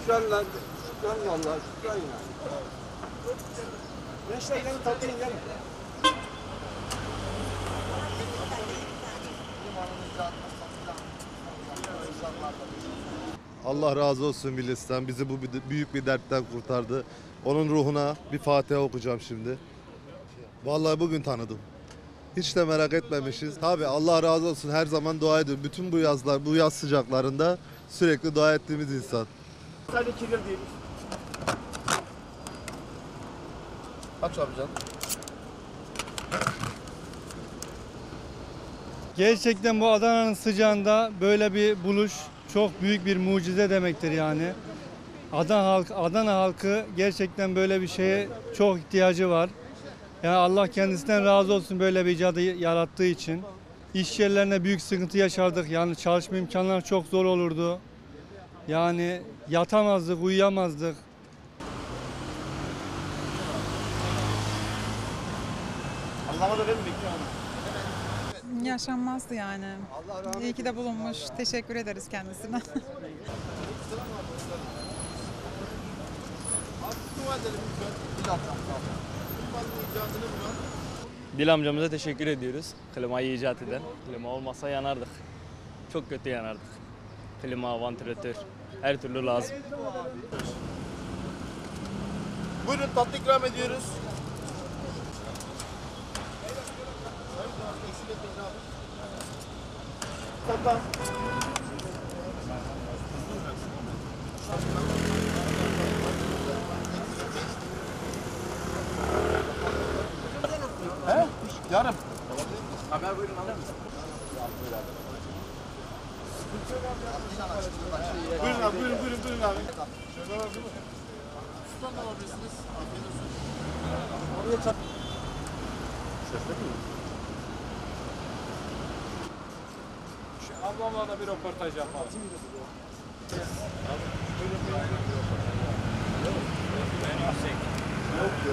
Şükran lan. Şükran vallahi şükran ya. Gençler gelin toplayın gelin. Allah razı olsun Bilis'ten. Bizi bu büyük bir dertten kurtardı. Onun ruhuna bir Fatiha okuyacağım şimdi. Vallahi bugün tanıdım. Hiç de merak etmemişiz. Tabi Allah razı olsun her zaman dua ediyorum. Bütün bu yazlar, bu yaz sıcaklarında sürekli dua ettiğimiz insan. Sadece kirli değil. Aç abi canım. Gerçekten bu Adana'nın sıcağında böyle bir buluş çok büyük bir mucize demektir yani. Adana halkı, Adana halkı gerçekten böyle bir şeye çok ihtiyacı var. Yani Allah kendisinden razı olsun böyle bir icadı yarattığı için. İş yerlerine büyük sıkıntı yaşardık. Yani çalışma imkanları çok zor olurdu. Yani yatamazdık, uyuyamazdık. Allah'a da verin bekliyorum. Yaşanmazdı yani. İyi ki de bulunmuş. Teşekkür ederiz kendisine. Bil amcamıza teşekkür ediyoruz. Klimayı icat eden. Klima olmasa yanardık. Çok kötü yanardık. Klima, vantilatör her türlü lazım. Buyurun tatlı ikram ediyoruz. Tamam. He? Yarım. Haber buyurun alır mısın? Buyurun abi, buyurun, buyurun, buyurun abi. Şöyle var mı? Sultan da oradasınız. Afiyet olsun. Oraya çap... Sesle mi? Şu ablamla da bir röportaj yapalım. Abi, buyurun, buyurun. Ben yüksek. Yok yok.